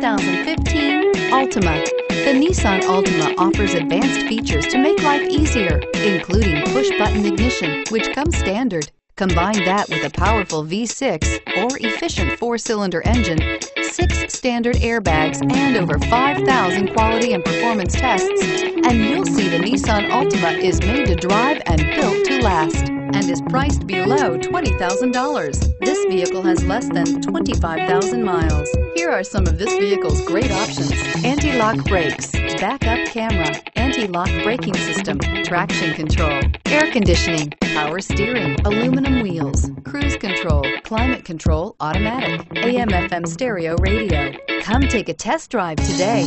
2015 Altima. The Nissan Altima offers advanced features to make life easier, including push-button ignition, which comes standard. Combine that with a powerful V6 or efficient four-cylinder engine, six standard airbags, and over 5,000 quality and performance tests, and you'll see Nissan Altima is made to drive and built to last and is priced below $20,000. This vehicle has less than 25,000 miles. Here are some of this vehicle's great options. Anti-lock brakes, backup camera, anti-lock braking system, traction control, air conditioning, power steering, aluminum wheels, cruise control, climate control, automatic, AM FM stereo radio. Come take a test drive today.